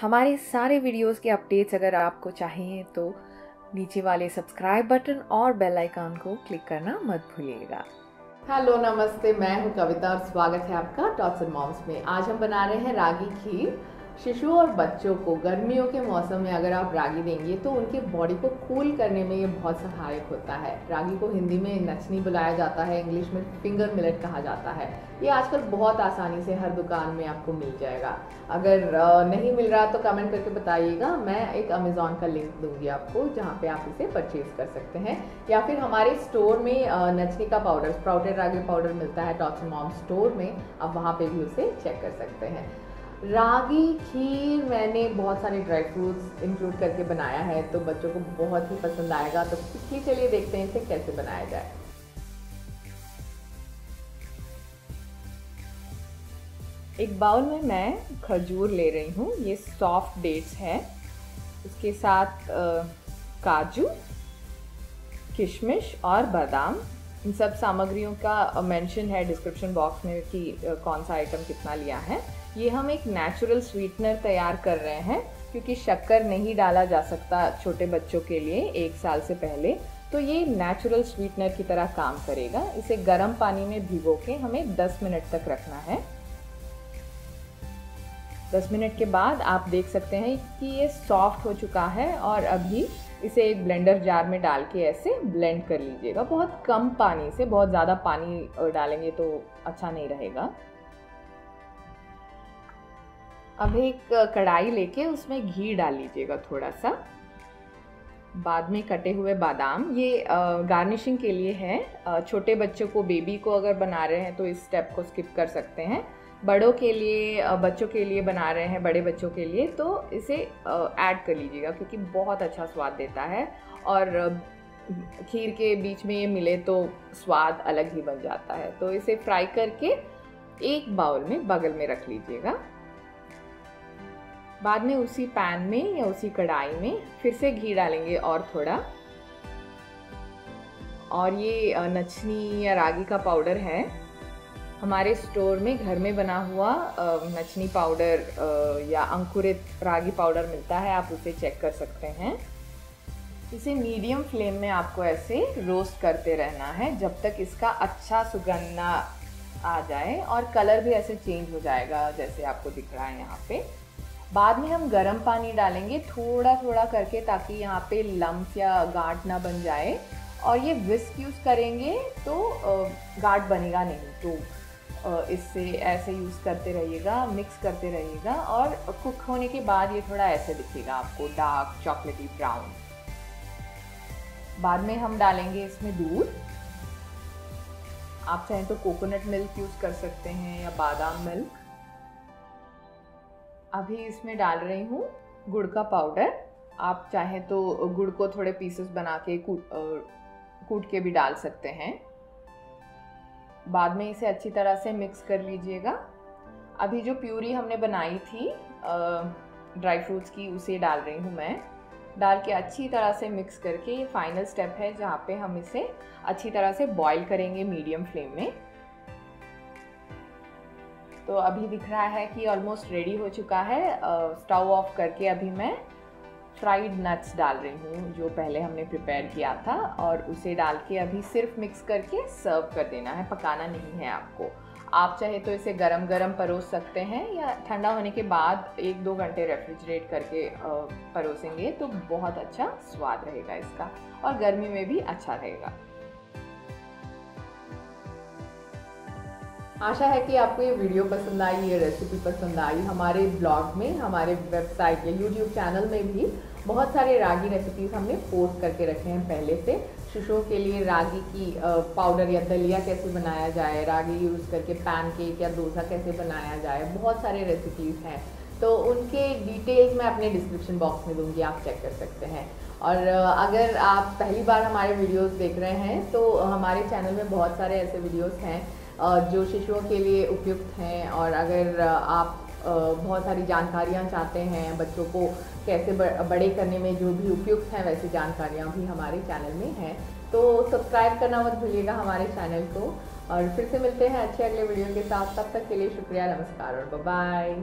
हमारे सारे वीडियोस के अपडेट्स अगर आपको चाहिए तो नीचे वाले सब्सक्राइब बटन और बेल आइकन को क्लिक करना मत भूलिएगा। हेलो, नमस्ते, मैं हूँ कविता और स्वागत है आपका टॉट्स एंड मॉम्स में। आज हम बना रहे हैं रागी खीर। शिशुओं और बच्चों को गर्मियों के मौसम में अगर आप रागी देंगे तो उनके बॉडी को कूल करने में ये बहुत सहायक होता है। रागी को हिंदी में नचनी बुलाया जाता है, इंग्लिश में फिंगर मिलेट कहा जाता है। ये आजकल बहुत आसानी से हर दुकान में आपको मिल जाएगा। अगर नहीं मिल रहा तो कमेंट करके बताइएगा। मैं एक अमेज़ोन का लिंक दूँगी आपको, जहाँ पे आप इसे परचेज कर सकते हैं। या फिर हमारे स्टोर में नचनी का पाउडर स्प्राउटेड रागी पाउडर मिलता है टॉक्स मॉम स्टोर में। आप वहाँ पे भी उसे चेक कर सकते हैं। रागी, खीर, मैंने बहुत सारे ड्राई फ्रूट्स इंक्लूड करके बनाया है तो बच्चों को बहुत ही पसंद आएगा। तो खीर चलिए देखते हैं इसे कैसे बनाया जाए। एक बाउल में मैं खजूर ले रही हूँ, ये सॉफ्ट डेट्स है। उसके साथ काजू, किशमिश और बादाम। इन सब सामग्रियों का मेंशन है डिस्क्रिप्शन बॉक्स में कि कौन सा आइटम कितना लिया है। ये हम एक नेचुरल स्वीटनर तैयार कर रहे हैं, क्योंकि शक्कर नहीं डाला जा सकता छोटे बच्चों के लिए एक साल से पहले। तो ये नेचुरल स्वीटनर की तरह काम करेगा। इसे गर्म पानी में भिगो के हमें 10 मिनट तक रखना है। 10 मिनट के बाद आप देख सकते हैं कि ये सॉफ्ट हो चुका है और अभी इसे एक ब्लेंडर जार में डाल के ऐसे ब्लेंड कर लीजिएगा। बहुत कम पानी से, बहुत ज़्यादा पानी डालेंगे तो अच्छा नहीं रहेगा। अब एक कढ़ाई लेके उसमें घी डाल लीजिएगा थोड़ा सा बाद में कटे हुए बादाम। ये गार्निशिंग के लिए है। छोटे बच्चों को बेबी को अगर बना रहे हैं तो इस स्टेप को स्किप कर सकते हैं। बड़ों के लिए बच्चों के लिए बना रहे हैं, बड़े बच्चों के लिए तो इसे ऐड कर लीजिएगा क्योंकि बहुत अच्छा स्वाद देता है। और खीर के बीच में ये मिले तो स्वाद अलग ही बन जाता है। तो इसे फ्राई करके एक बाउल में बगल में रख लीजिएगा। बाद में उसी पैन में या उसी कढ़ाई में फिर से घी डालेंगे और थोड़ा। और ये नचनी या रागी का पाउडर है। हमारे स्टोर में घर में बना हुआ नचनी पाउडर या अंकुरित रागी पाउडर मिलता है, आप उसे चेक कर सकते हैं। इसे मीडियम फ्लेम में आपको ऐसे रोस्ट करते रहना है, जब तक इसका अच्छा सुगंध आ जाए और कलर भी ऐसे चेंज हो जाएगा, जैसे आपको दिख रहा है यहाँ पे। बाद में हम गर्म पानी डालेंगे थोड़ा थोड़ा करके ताकि यहाँ पे लम्स या गांठ ना बन जाए। और ये विस्क यूज़ करेंगे तो गांठ बनेगा नहीं। तो इससे ऐसे यूज़ करते रहिएगा मिक्स करते रहिएगा और कुक होने के बाद ये थोड़ा ऐसे दिखेगा आपको डार्क चॉकलेटी ब्राउन बाद में हम डालेंगे इसमें दूध। आप चाहें तो कोकोनट मिल्क यूज़ कर सकते हैं या बादाम मिल्क अभी इसमें डाल रही हूँ गुड़ का पाउडर आप चाहें तो गुड़ को थोड़े पीसेस बना के कूट कूट के भी डाल सकते हैं। बाद में इसे अच्छी तरह से मिक्स कर लीजिएगा। अभी जो प्यूरी हमने बनाई थी ड्राई फ्रूट्स की, उसे डाल रही हूँ मैं। डाल के अच्छी तरह से मिक्स करके ये फाइनल स्टेप है, जहाँ पे हम इसे अच्छी तरह से बॉईल करेंगे मीडियम फ्लेम में। तो अभी दिख रहा है कि ऑलमोस्ट रेडी हो चुका है। स्टव ऑफ़ करके अभी मैं फ्राइड नट्स डाल रही हूँ, जो पहले हमने प्रिपेयर किया था और उसे डाल के अभी सिर्फ़ मिक्स करके सर्व कर देना है। पकाना नहीं है आपको। आप चाहे तो इसे गरम गरम परोस सकते हैं या ठंडा होने के बाद एक दो घंटे रेफ्रिजरेट करके परोसेंगे तो बहुत अच्छा स्वाद रहेगा इसका और गर्मी में भी अच्छा रहेगा। आशा है कि आपको ये वीडियो पसंद आई, ये रेसिपी पसंद आई। हमारे ब्लॉग में, हमारे वेबसाइट या यूट्यूब चैनल में भी बहुत सारे रागी रेसिपीज़ हमने पोस्ट करके रखे हैं पहले से। शिशुओं के लिए रागी की पाउडर या दलिया कैसे बनाया जाए, रागी यूज़ करके पैनकेक या डोसा कैसे बनाया जाए, बहुत सारे रेसिपीज़ हैं। तो उनके डिटेल्स मैं अपने डिस्क्रिप्शन बॉक्स में दूँगी, आप चेक कर सकते हैं। और अगर आप पहली बार हमारे वीडियोस देख रहे हैं तो हमारे चैनल में बहुत सारे ऐसे वीडियोस हैं जो शिशुओं के लिए उपयुक्त हैं। और अगर आप बहुत सारी जानकारियाँ चाहते हैं, बच्चों को कैसे बड़े करने में जो भी उपयुक्त हैं, वैसी जानकारियाँ भी हमारे चैनल में हैं। तो सब्सक्राइब करना मत भूलिएगा हमारे चैनल को। और फिर से मिलते हैं अच्छे अगले वीडियो के साथ। तब तक के लिए शुक्रिया, नमस्कार और बाय